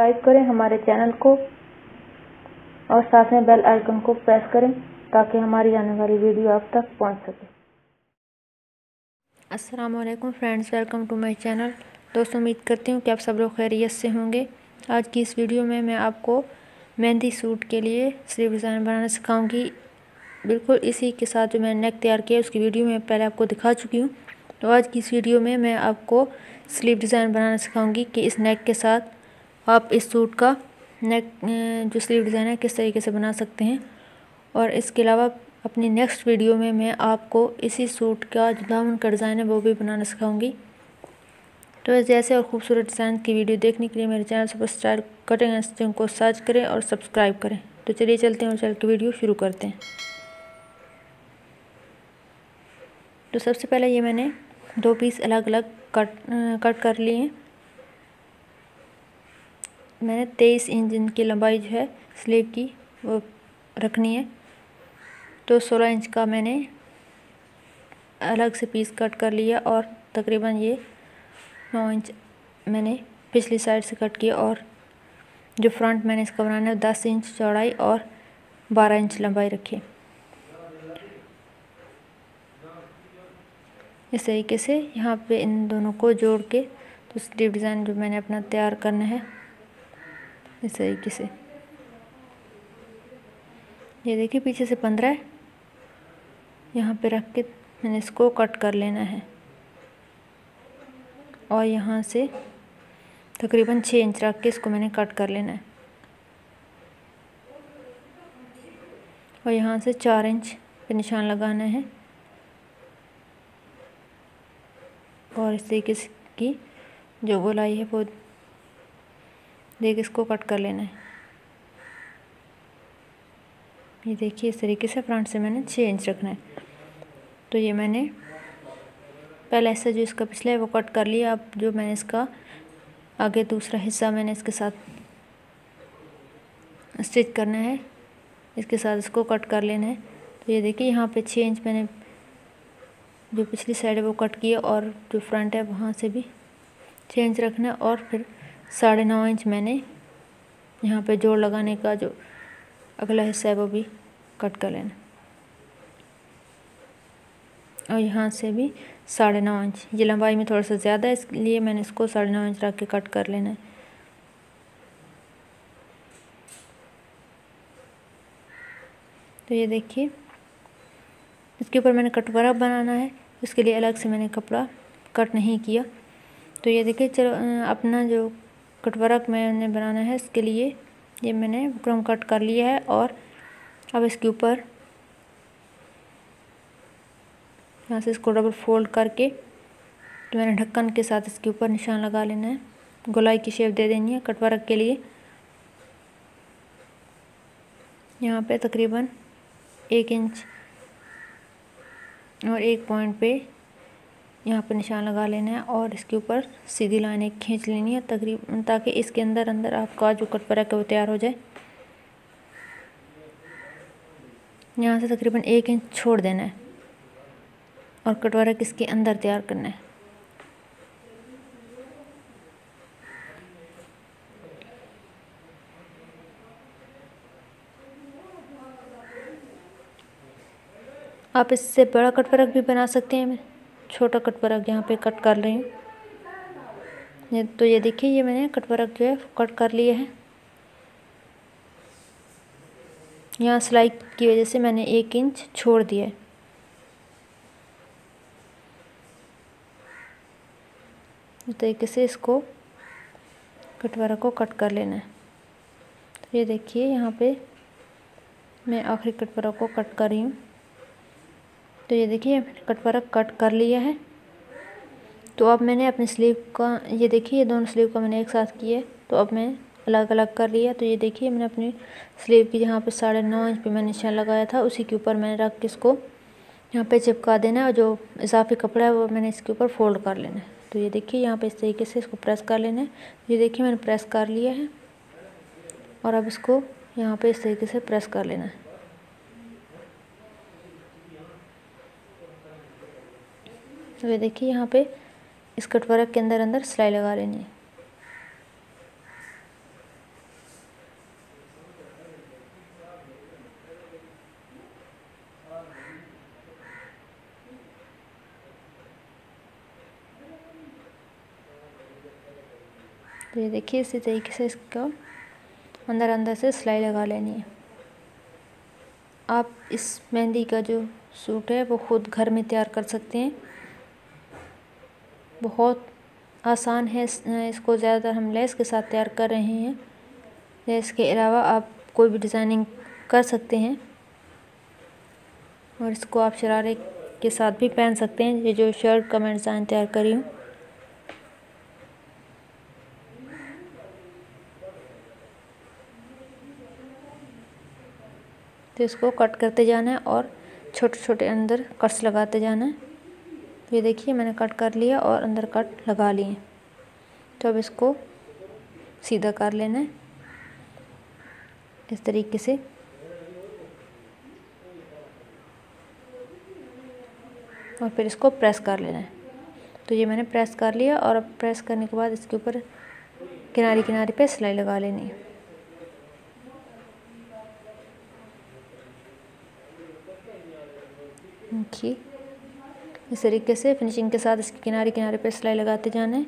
Subscribe करें, हमारे channel को और साथ में बेल आइकन को प्रेस करें ताकि हमारी आने वाली वीडियो आप तक पहुँच सके। अस्सलाम वालेकुम friends welcome to my channel दोस्तों, उम्मीद करती हूँ कि आप सब लोग खैरियत से होंगे। आज की इस वीडियो में मैं आपको मेहंदी सूट के लिए स्लीव डिज़ाइन बनाना सिखाऊँगी। बिल्कुल इसी के साथ जो मैंने नेक तैयार किया उसकी वीडियो में पहले आपको दिखा चुकी हूँ। तो आज की इस वीडियो में मैं आपको स्लीव डिज़ाइन बनाना सिखाऊँगी कि इस नेक के साथ आप इस सूट का नेक जो स्लीव डिज़ाइन है, किस तरीके से बना सकते हैं? और इसके अलावा अपनी नेक्स्ट वीडियो में मैं आपको इसी सूट का जो दामन का डिज़ाइन है, वो भी बनाना सिखाऊँगी। तो जैसे और ख़ूबसूरत डिज़ाइन की वीडियो देखने के लिए मेरे channel super star cutting and को सर्च करें और सब्सक्राइब करें। तो चलिए चलते हैं और चल के वीडियो शुरू करते हैं। तो सबसे पहले ये मैंने दो पीस अलग अलग कट कट कर लिए हैं। मैंने तेईस इंच की लंबाई जो है स्लीव की, वो रखनी है। तो सोलह इंच का मैंने अलग से पीस कट कर लिया और तकरीबन ये नौ इंच मैंने पिछली साइड से कट किया और जो फ्रंट मैंने इसका बनाना है, दस इंच चौड़ाई और बारह इंच लंबाई रखी इस तरीके से यहाँ पे इन दोनों को जोड़ के तो स्लीव डिज़ाइन जो मैंने अपना तैयार करना है इस तरीके से। ये देखिए पीछे से पंद्रह यहाँ पे रख के मैंने इसको कट कर लेना है। और यहाँ से तकरीबन छः इंच रख के इसको मैंने कट कर लेना है। और यहाँ से चार इंच पे निशान लगाना है। और इस तरीके की जो गोलाई है वो देख, इसको कट कर लेना है। ये देखिए, इस तरीके से फ्रंट से मैंने छः इंच रखना है। तो ये मैंने पहले ऐसा जो इसका पिछला है, वो कट कर लिया। अब जो मैंने इसका आगे दूसरा हिस्सा मैंने इसके साथ स्टिच करना है, इसके साथ इसको कट कर लेना है। तो ये देखिए, यहाँ पे छः इंच मैंने जो पिछली साइड है, वो कट किया और जो फ्रंट है, वहाँ से भी छः इंच रखना है और फिर साढ़े नौ इंच मैंने यहाँ पे जोड़ लगाने का जो अगला हिस्सा है वो भी कट कर लेना। और यहाँ से भी साढ़े नौ इंच, ये लंबाई में थोड़ा सा ज़्यादा है, इसलिए मैंने इसको साढ़े नौ इंच रख के कट कर लेना है। तो ये देखिए, इसके ऊपर मैंने कटवरा बनाना है, इसके लिए अलग से मैंने कपड़ा कट नहीं किया। तो ये देखिए, चलो अपना जो कटवरक मैंने बनाना है। इसके लिए ये मैंने बुकरम कट कर लिया है और अब इसके ऊपर यहाँ से इसको डबल फोल्ड करके तो मैंने ढक्कन के साथ इसके ऊपर निशान लगा लेना है। गोलाई की शेप दे देनी है कटवर्क के लिए। यहाँ पे तकरीबन एक इंच और एक पॉइंट पे यहाँ पर निशान लगा लेना है और इसके ऊपर सीधी लाइन एक खींच लेनी है तकरीबन ताकि इसके अंदर अंदर आपका जो कटपरा है वो तैयार हो जाए। यहाँ से तकरीबन एक इंच छोड़ देना है और कटवरा किसके अंदर तैयार करना है। आप इससे बड़ा कटवरक भी बना सकते हैं। छोटा कटवरक यहाँ पे कट कर रही हूँ। तो ये देखिए, ये मैंने कटवरक जो है कट कर लिए है। यहाँ सिलाई की वजह से मैंने एक इंच छोड़ दिया है। तरीके से इसको कटवरा को कट कर लेना है। तो ये देखिए, यहाँ पे मैं आखिरी कटवरा को कट कर रही हूँ। तो ये देखिए कटवरा कट कर लिया है। तो अब मैंने अपने स्लीव का, ये देखिए ये दोनों स्लीव का मैंने एक साथ किया है। तो अब मैं अलग अलग कर लिया। तो ये देखिए, मैंने अपनी स्लीव की जहाँ पे साढ़े नौ इंच पे मैंने निशान लगाया था, उसी के ऊपर मैंने रख के इसको यहाँ पे चिपका देना है और जो इजाफी कपड़ा है, वो मैंने इसके ऊपर फोल्ड कर लेना है। तो ये देखिए, यहाँ पे इस तरीके से इसको प्रेस कर लेना है। ये देखिए, मैंने प्रेस कर लिया है और अब इसको यहाँ पे इस तरीके से प्रेस कर लेना है। तो देखिए, यहाँ पे इस कटवर्क के अंदर अंदर सिलाई लगा लेनी है तो ये देखिए, इसी तरीके से इसका अंदर अंदर से सिलाई लगा लेनी है। आप इस मेहंदी का जो सूट है, वो खुद घर में तैयार कर सकते हैं। बहुत आसान है इसको ज़्यादातर हम लेस के साथ तैयार कर रहे हैं। लेस के अलावा आप कोई भी डिज़ाइनिंग कर सकते हैं। और इसको आप शरारे के साथ भी पहन सकते हैं। ये जो शर्ट का मैं डिज़ाइन तैयार करी हूँ। तो इसको कट करते जाना है और छोटे छोटे अंदर कट्स लगाते जाना है। ये देखिए, मैंने कट कर लिया और अंदर कट लगा लिए। तो अब इसको सीधा कर लेना है। इस तरीके से। और फिर इसको प्रेस कर लेना है। तो ये मैंने प्रेस कर लिया और अब प्रेस करने के बाद इसके ऊपर किनारे किनारे पे सिलाई लगा लेनी है। देखिए। इस तरीके से फिनिशिंग के साथ इसके किनारे किनारे पर सिलाई लगाते जाना है।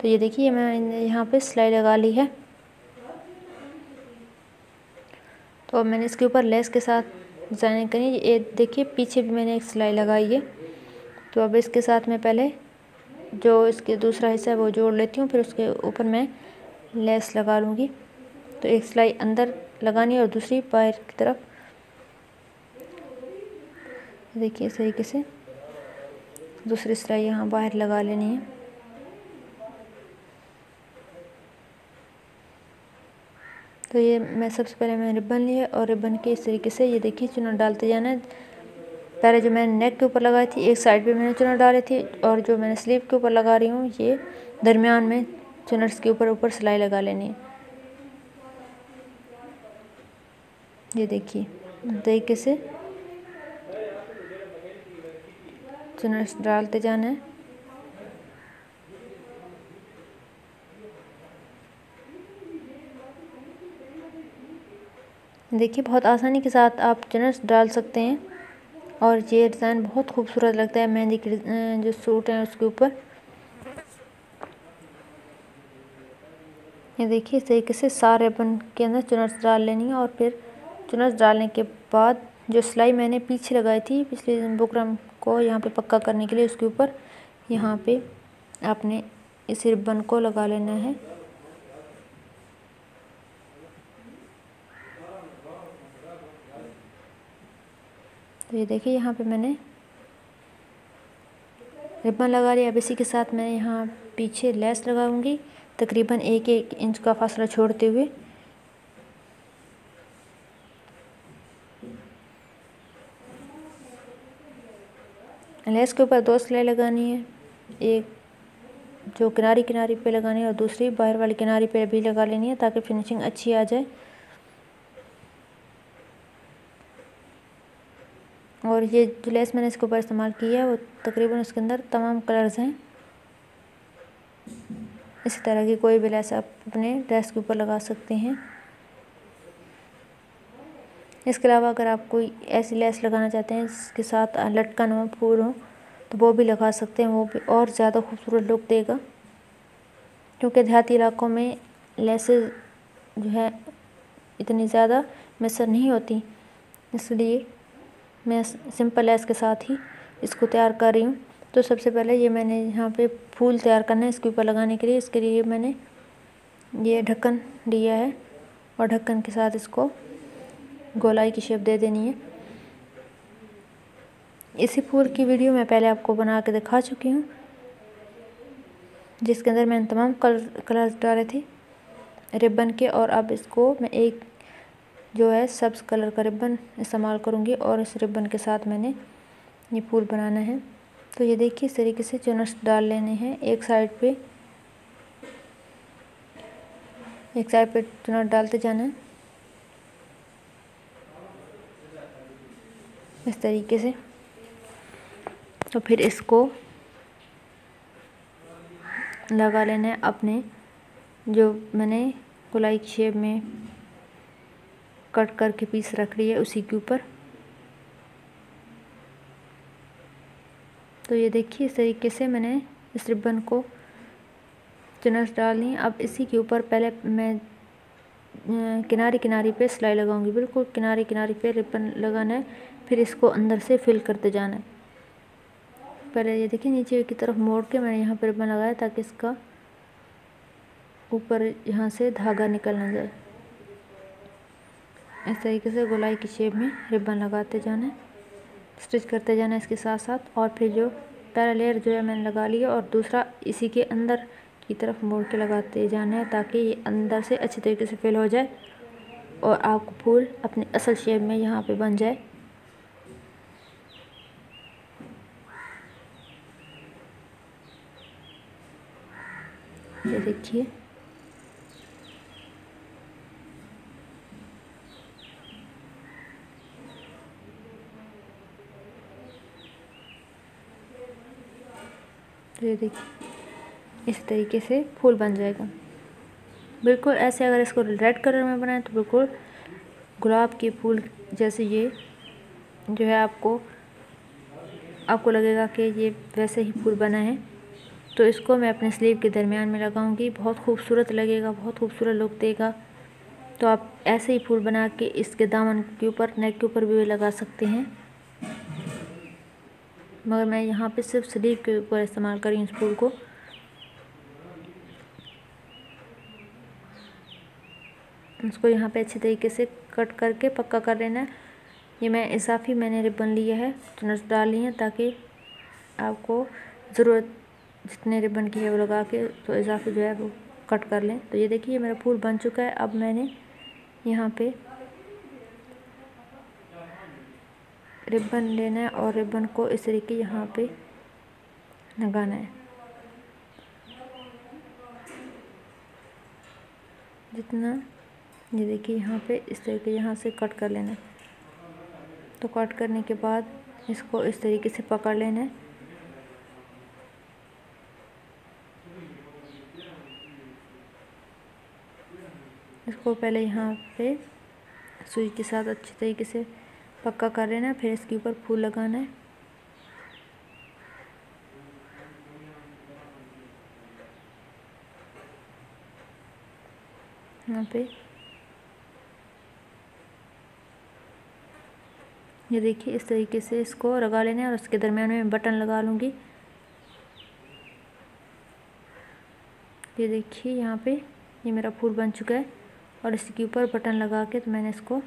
तो ये देखिए मैंने यहाँ पे सिलाई लगा ली है। तो मैंने इसके ऊपर लेस के साथ डिज़ाइनिंग करी। ये देखिए, पीछे भी मैंने एक सिलाई लगाई है। तो अब इसके साथ मैं पहले जो इसके दूसरा हिस्सा है, वो जोड़ लेती हूँ। फिर उसके ऊपर मैं लेस लगा लूँगी। तो एक सिलाई अंदर लगानी और दूसरी बाहर की तरफ़। देखिए इस तरीके से। दूसरी सिलाई यहाँ बाहर लगा लेनी है। तो ये मैं सबसे पहले मैं रिबन लिया और रिबन के इस तरीके से ये देखिए चुना डालते जाना है। पहले जो मैंने नेक के ऊपर लगाई थी, एक साइड पे मैंने चुना डाली थी और जो मैंने स्लीव के ऊपर लगा रही हूँ, ये दरमियान में चुनर्स के ऊपर ऊपर सिलाई लगा लेनी है। ये देखिए तरीके से चुनर्स डालते जाना है। देखिए, बहुत आसानी के साथ आप चनर्स डाल सकते हैं और ये डिज़ाइन बहुत खूबसूरत लगता है मेहंदी के जो सूट है उसके ऊपर। ये देखिए, इस तरीके से सारे बन के अंदर चुनर्स डाल लेनी है और फिर चुनर्स डालने के बाद जो सिलाई मैंने पीछे लगाई थी, पिछले दिन बुकरम को यहाँ पे पक्का करने के लिए उसके ऊपर यहाँ पे आपने इस रिबन को लगा लेना है। तो ये देखिए यहाँ पे मैंने रिबन लगा लिया। अब इसी के साथ मैं यहाँ पीछे लेस लगाऊँगी। तकरीबन एक एक इंच का फासला छोड़ते हुए लेस के ऊपर दो सिलाई लगानी है, एक जो किनारी किनारी पे लगानी है और दूसरी बाहर वाली किनारी पे भी लगा लेनी है ताकि फिनिशिंग अच्छी आ जाए। और ये जो लेस मैंने इसके ऊपर इस्तेमाल किया है, वो तकरीबन उसके अंदर तमाम कलर्स हैं। इसी तरह की कोई भी लेस आप अपने ड्रेस के ऊपर लगा सकते हैं। इसके अलावा अगर आप कोई ऐसी लेस लगाना चाहते हैं, जिसके साथ लटकन हो फूल हो तो वो भी लगा सकते हैं, वो भी और ज़्यादा खूबसूरत लुक देगा। क्योंकि देहाती इलाकों में लेसेस जो है, इतनी ज़्यादा मैसर नहीं होती। इसलिए मैं सिंपल लेस के साथ ही इसको तैयार कर रही हूँ। तो सबसे पहले ये मैंने यहाँ पे फूल तैयार करना है, इसके ऊपर लगाने के लिए। इसके लिए मैंने ये ढक्कन दिया है और ढक्कन के साथ इसको गोलाई की शेप दे देनी है। इसी फूल की वीडियो मैं पहले आपको बना के दिखा चुकी हूँ, जिसके अंदर मैंने तमाम कलर कलर्स डाले थे, रिबन के, और अब इसको मैं एक जो है सब्स कलर का रिबन इस्तेमाल करूँगी, और इस रिबन के साथ मैंने ये फूल बनाना है। तो ये देखिए, इस तरीके से चुनर्स डाल लेने हैं, एक साइड पे, एक साइड पे चुनर डालते जाना है। इस तरीके से। तो फिर इसको लगा लेना है अपने जो मैंने गुलाई शेप में कट करके पीस रख रही है उसी के ऊपर। तो ये देखिए इस तरीके से मैंने इस रिबन को चुनस डालनी अब इसी के ऊपर पहले मैं किनारे किनारे पे सिलाई लगाऊँगी। बिल्कुल किनारे किनारे पे रिबन लगाना है। फिर इसको अंदर से फिल करते जाना है। पहले ये देखिए, नीचे की तरफ़ मोड़ के मैंने यहाँ पर रिबन लगाया ताकि इसका ऊपर यहाँ से धागा निकल ना जाए। इस तरीके से गोलाई की शेप में रिबन लगाते जाना है स्टिच करते जाना है इसके साथ साथ और फिर जो पहला लेयर जो है मैंने लगा लिया और दूसरा इसी के अंदर की तरफ़ मोड़ के लगाते जाना है ताकि ये अंदर से अच्छे तरीके से फिल हो जाए और आपको फूल अपने असल शेप में यहाँ पे बन जाए। ये देखिए। ये देखिए, इस तरीके से फूल बन जाएगा। बिल्कुल ऐसे अगर इसको रेड कलर में बनाएँ तो बिल्कुल गुलाब के फूल जैसे ये जो है आपको आपको लगेगा कि ये वैसे ही फूल बना है। तो इसको मैं अपने स्लीव के दरमियान में लगाऊँगी। बहुत खूबसूरत लगेगा, बहुत खूबसूरत लुक देगा। तो आप ऐसे ही फूल बना के इसके दामन के ऊपर नेक के ऊपर भी लगा सकते हैं। मगर मैं यहाँ पे सिर्फ़ स्लीव के ऊपर इस्तेमाल करी इस फूल को। इसको यहाँ पे अच्छे तरीके से कट करके पक्का कर लेना है। ये मैं इजाफी मैंने रिबन लिया है चुनट डाल ली है ताकि आपको ज़रूरत जितने रिबन की है वो लगा के तो इजाफी जो है वो कट कर लें। तो ये देखिए मेरा फूल बन चुका है। अब मैंने यहाँ पे रिबन लेना है और रिबन को इस तरीके यहाँ पे लगाना है। जितना, ये देखिए, यहाँ पे इस तरीके यहाँ से कट कर लेना है। तो कट करने के बाद इसको इस तरीके से पकड़ लेना है। इसको पहले यहाँ पे सुई के साथ अच्छे तरीके से पक्का कर लेना फिर इसके ऊपर फूल लगाना है। यहाँ पे ये देखिए, इस तरीके से इसको लगा लेना है और इसके दरमियान में बटन लगा लूँगी। ये देखिए, यहाँ पे ये मेरा फूल बन चुका है। और इसके ऊपर बटन लगा के तो मैंने इसको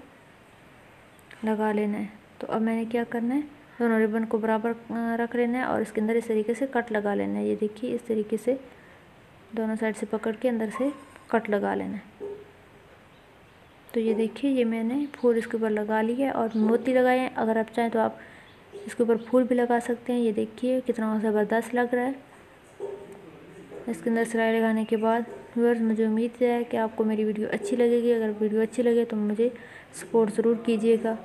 लगा लेना है। तो अब मैंने क्या करना है? दोनों रिबन को बराबर रख लेना है और इसके अंदर इस तरीके से कट लगा लेना है। ये देखिए, इस तरीके से दोनों साइड से पकड़ के अंदर से कट लगा लेना है। तो ये देखिए, ये मैंने फूल इसके ऊपर लगा लिया है और मोती लगाए हैं। अगर आप चाहें तो आप इसके ऊपर फूल भी लगा सकते हैं। ये देखिए, कितना ज़बरदस्त लग रहा है। इसके अंदर सिलाई लगाने के बाद व्यूअर्स मुझे उम्मीद है कि आपको मेरी वीडियो अच्छी लगेगी। अगर वीडियो अच्छी लगे तो मुझे सपोर्ट ज़रूर कीजिएगा।